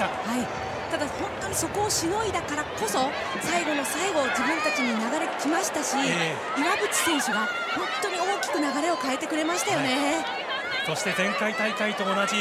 した、はい、ただ本当にそこをしのいだからこそ最後の最後自分たちに流れきましたし、えー、岩渕選手が本当に大きく流れを変えてくれましたよね、はい、そして前回大会と同じ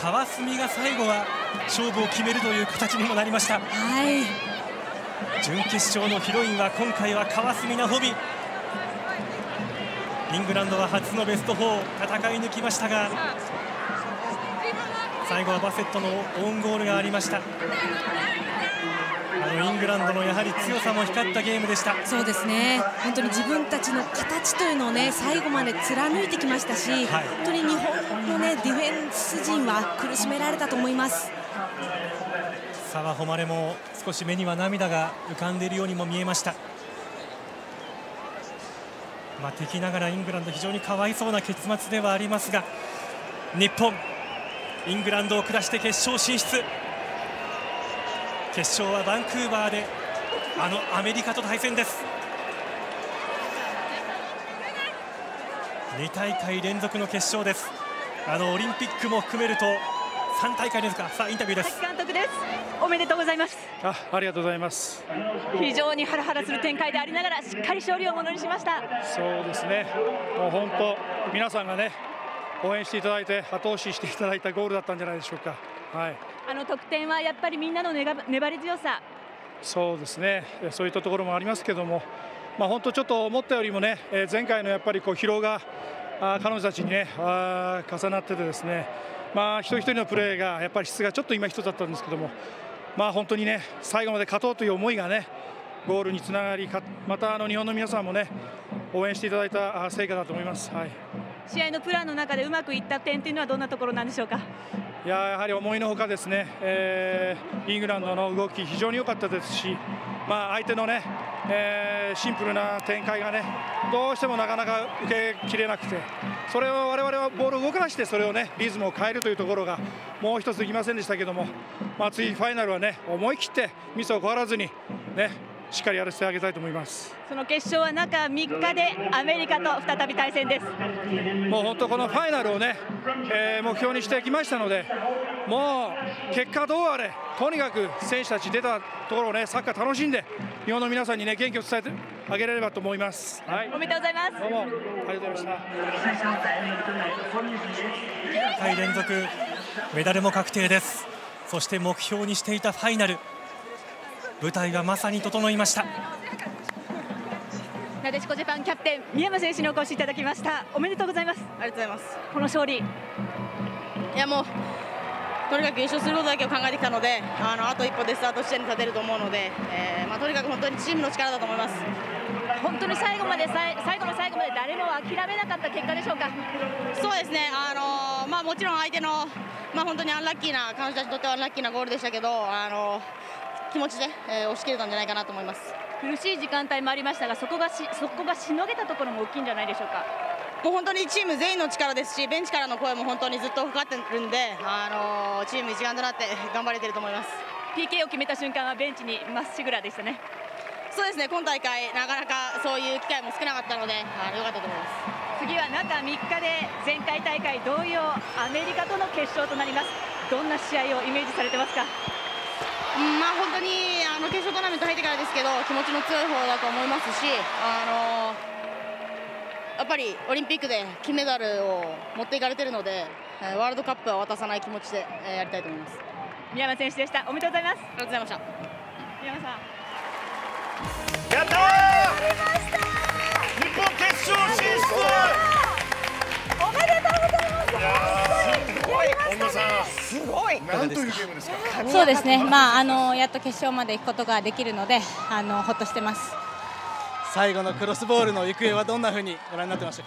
川澄が最後は勝負を決めるという形にもなりました。はい。準決勝のヒロインは今回は川澄奈穂美。イングランドは初のベスト4戦い抜きましたが最後はバセットのオウンゴールがありました。あのイングランドのやはり強さも光ったゲームでした。そうですね。本当に自分たちの形というのをね最後まで貫いてきましたし、はい、本当に日本のねディフェンス陣は苦しめられたと思います。澤穂希も少し目には涙が浮かんでいるようにも見えました。まあ、敵ながらイングランド非常にかわいそうな結末ではありますが日本イングランドを下して決勝進出。決勝はバンクーバーであのアメリカと対戦です。2大会連続の決勝です。あのオリンピックも含めると3大会ですか。さあインタビューです。監督です。おめでとうございます。あありがとうございます。非常にハラハラする展開でありながらしっかり勝利をものにしました。そうですね。もう本当皆さんがね応援していただいて後押ししていただいたゴールだったんじゃないでしょうか。はい。あの得点はやっぱりみんなの粘り強さ。そうですね。そういったところもありますけども。まあ本当ちょっと思ったよりもね前回のやっぱりこう疲労が彼女たちにね重なっててですね。まあ一人一人のプレーがやっぱり質がちょっと今一つだったんですけども。まあ本当にね最後まで勝とうという思いがねゴールにつながりまたあの日本の皆さんもね応援していただいた成果だと思います。はい。試合のプランの中でうまくいった点というのはどんなところなんでしょうか？いややはり思いのほかですね、えー、イングランドの動き非常に良かったですし、まあ、相手のね、えー、シンプルな展開がねどうしてもなかなか受けきれなくてそれを我々はボールを動かしてそれをねリズムを変えるというところがもう一つできませんでしたけども、まあ、次ファイナルはね思い切ってミスを変わらずにねしっかりやらせてあげたいと思います。その決勝は中3日でアメリカと再び対戦です。もう本当このファイナルをね、えー、目標にしてきましたのでもう結果どうあれとにかく選手たち出たところをねサッカー楽しんで日本の皆さんにね元気を伝えてあげられればと思います、はい、おめでとうございます。どうもありがとうございました。2回連続メダルも確定です。そして目標にしていたファイナル舞台がまさに整いました。なでしこジャパンキャプテン宮山選手にお越しいただきました。おめでとうございます。ありがとうございます。この勝利。いやもうとにかく優勝することだけを考えてきたのであのあと一歩でスタート地点に立てると思うので、えーまあ、とにかく本当にチームの力だと思います。本当に最後まで最後の最後まで誰も諦めなかった結果でしょうか。そうですね。あのまあ、もちろん相手の、まあ、本当にアンラッキーな彼女たちにとってはアンラッキーなゴールでしたけどあの気持ちで、えー、押し切れたんじゃないかなと思います。苦しい時間帯もありましたがそこがしそこがしのげたところも大きいんじゃないでしょうか？もう本当にチーム全員の力ですしベンチからの声も本当にずっとかかってるんで、あのー、チーム一丸となって頑張れてると思います。PK を決めた瞬間はベンチにまっしぐらでしたね。そうですね今大会なかなかそういう機会も少なかったのであ良かったと思います。次は中3日で前回大会同様アメリカとの決勝となります。どんな試合をイメージされてますか？まあ、本当にあの決勝トーナメント入ってからですけど気持ちの強い方だと思いますし、あのやっぱりオリンピックで金メダルを持っていかれているのでワールドカップは渡さない気持ちでやりたいと思います。宮山選手でした。おめでとうございます。ありがとうございました。宮山さん。やった日本決勝進出そうですね。まああのやっと決勝まで行くことができるのであのほっとしてます。最後のクロスボールの行方はどんなふうにご覧になってました？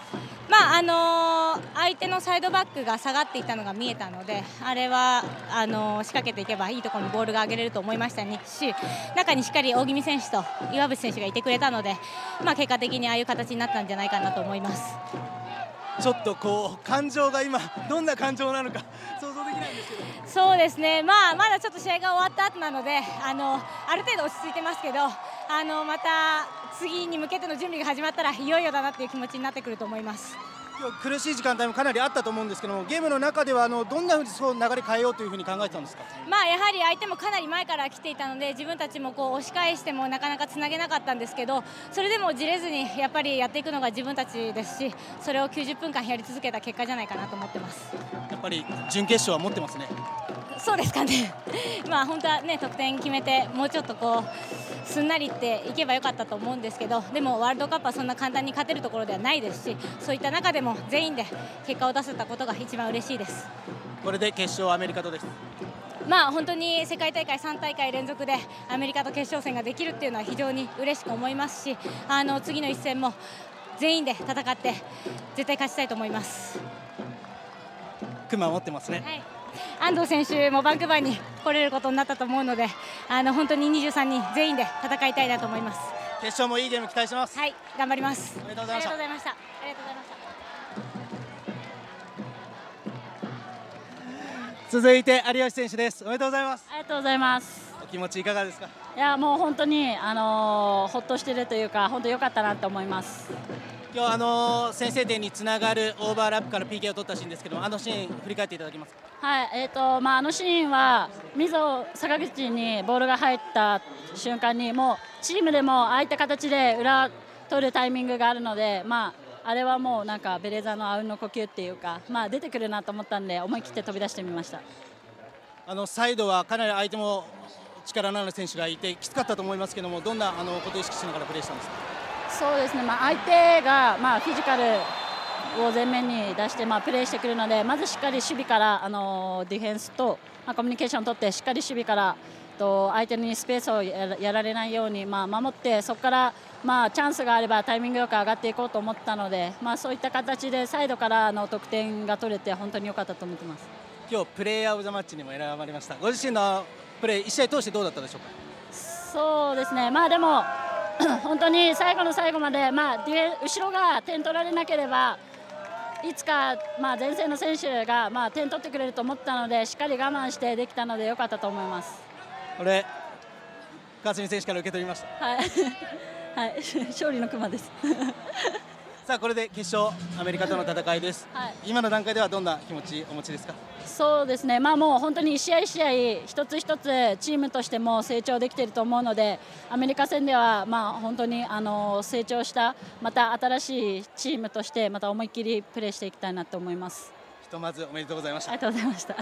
まああの相手のサイドバックが下がっていたのが見えたのであれはあの仕掛けていけばいいところにボールが上げれると思いましたし中にしっかり大宜選手と岩渕選手がいてくれたので、まあ、結果的にああいう形になったんじゃないかなと思います。ちょっとこう感情が今どんな感情なのか想像できないんですけどそうですね、まあ、まだちょっと試合が終わった後なのであのある程度落ち着いてますけどあのまた次に向けての準備が始まったらいよいよだなっていう気持ちになってくると思います。苦しい時間帯もかなりあったと思うんですけどもゲームの中ではあのどんなふうにそう流れ変えようというふうに考えてたんですか？まあやはり相手もかなり前から来ていたので自分たちもこう押し返してもなかなかつなげなかったんですけどそれでもじれずにやっぱりやっていくのが自分たちですしそれを90分間やり続けた結果じゃないかなと思ってます。やっぱり準決勝は持ってますねそうですかね。まあ本当はね得点決めてもうちょっとこうすんなりっていけばよかったと思うんですけどでもワールドカップはそんな簡単に勝てるところではないですしそういった中でも全員で結果を出せたことが一番嬉しいです。これで決勝アメリカとですまあ本当に世界大会3大会連続でアメリカと決勝戦ができるっていうのは非常に嬉しく思いますしあの次の一戦も全員で戦って絶対勝ちたいと思います。クマ持ってますね、はい安藤選手もバンクーバーに来れることになったと思うのであの本当に23人全員で戦いたいなと思います。決勝もいいゲーム期待してます。はい頑張ります。おめでとうございましたありがとうございました。ありがとうございました。続いて有吉選手です。おめでとうございます。ありがとうございます。お気持ちいかがですか？いやもう本当にあのーほっとしてるというか本当良かったなと思います。今日あのー先制点につながるオーバーラップから PK を取ったシーンですけどあのシーン振り返っていただけますか？はい、えっ、とまああのシーンは溝坂口にボールが入った瞬間にもうチームでもああいった形で裏取るタイミングがあるのでまああれはもうなんかベレーザのあうんの呼吸っていうかまあ出てくるなと思ったんで思い切って飛び出してみました。あのサイドはかなり相手も力のある選手がいてきつかったと思いますけどもどんなあのことを意識しながらプレーしたんですか？そうですね、まあ、相手が、まあ、フィジカルを前面に出して、まあ、プレーしてくるのでまずしっかり守備から、あのディフェンスと、まあ、コミュニケーションを取ってしっかり守備からと相手にスペースをやられないように、まあ、守ってそこから、まあ、チャンスがあればタイミングよく上がっていこうと思ったので、まあ、そういった形でサイドからの得点が取れて本当に良かったと思ってます。今日プレーヤー・オブ・ザ・マッチにも選ばれました。ご自身のプレー1試合通してどうだったでしょうか？そうですね、まあでも 本当に最後の最後まで、まあ、後ろが点取られなければいつか、まあ、前線の選手が、まあ、点取ってくれると思ったのでしっかり我慢してできたので良かったと思います。これ川澄選手から受け取りましたはい、はい、勝利の熊です。さあこれで決勝アメリカとの戦いです、はい。今の段階ではどんな気持ちお持ちですか？そうですね、まあ、もう本当に一試合一試合、一つ一つチームとしても成長できていると思うので、アメリカ戦ではまあ本当にあの成長した、また新しいチームとして、また思いっきりプレーしていきたいなと思います。ひとまずおめでとうございました。ありがとうございました。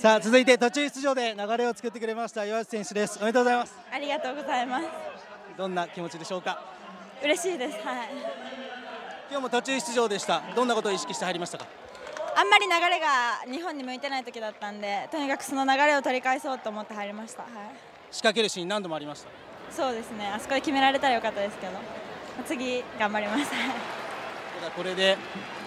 さあ続いて途中出場で流れを作ってくれました岩内選手ですおめでとうございますありがとうございます。どんな気持ちでしょうか？嬉しいです。はい。今日も途中出場でしたどんなことを意識して入りましたか？あんまり流れが日本に向いてない時だったんで、とにかくその流れを取り返そうと思って入りました。はい。仕掛けるシーン何度もありました？そうですね。あそこで決められたらよかったですけど、次頑張ります。はいただこれで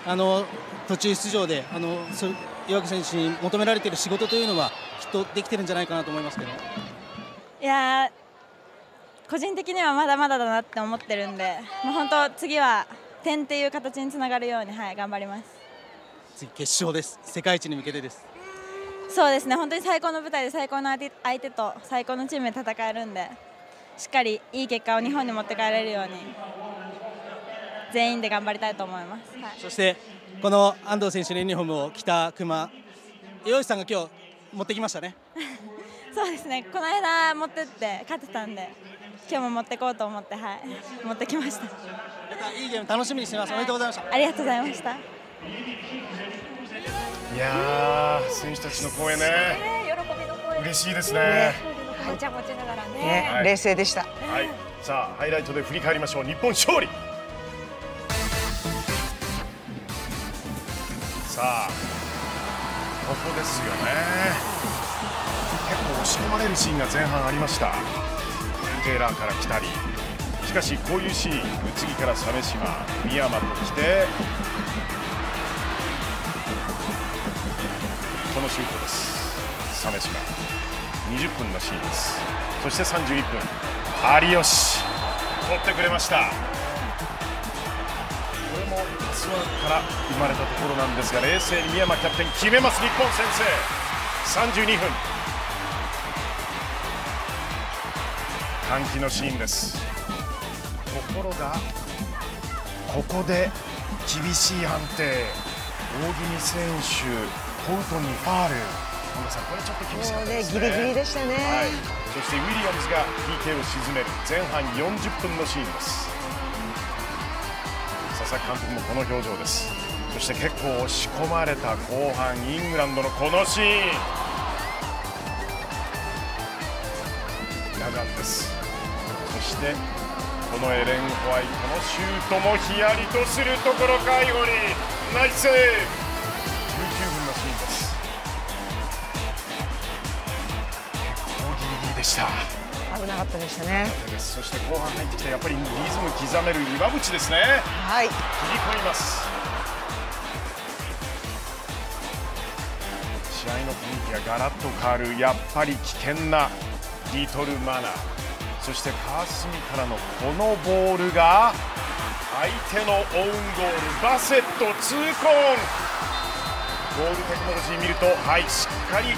あの途中出場であのそ岩城選手に求められている仕事というのはきっとできてるんじゃないかなと思いますけどいやー個人的にはまだまだだなって思ってるんで、もう本当次は点っていう形につながるようにはい頑張ります。次決勝です世界一に向けてですそうですね。本当に最高の舞台で最高の相手相手と最高のチームで戦えるんで、しっかりいい結果を日本に持って帰れるように全員で頑張りたいと思います。はいそしてこの安藤選手のユニフォームを着た熊岩内さんが今日持ってきましたね。そうですね。この間持ってって勝ってたんで、今日も持ってこうと思ってはい。持ってきました。またいいゲーム楽しみにしてます。おめでとうございました。ありがとうございました。いやー選手たちの声ね。喜びの声。嬉しいですねはいじゃあ持ちながらね。ねはい。冷静でした。はい。さあハイライトで振り返りましょう。日本勝利さあここですよね。結構押し込まれるシーンが前半ありました。テイラーから来たり。しかしこういうシーン宇津木から鮫島宮山と来て。このシュートです。鮫島。20分のシーンです。そして31分。有吉。取ってくれました。もパスワークから生まれたところなんですが冷静に宮山キャプテン決めます日本先制32分。歓喜のシーンです。ところがここで厳しい判定大宜味選手コウトンにファール。本田さんこれちょっと厳しかったですね。ねギリギリでしたね、はい、そしてウィリアムズが PK を沈める。前半40分のシーンです佐々木監督もこの表情です。そして結構押し込まれた後半イングランドのこのシーン。ラガンです。そしてこのエレン・ホワイトのシュートもヒヤリとするところ介護にナイスセーブ。19分のシーンです結構ギリギリでした危なかったでしたね。そして後半入ってきてやっぱりリズム刻める岩渕ですね。はい。切り込みます。試合の雰囲気がガラッと変わるやっぱり危険なリトルマナー。そして川澄からのこのボールが相手のオウンゴールバセット痛恨ゴールテクノロジー見るとはいしっかり入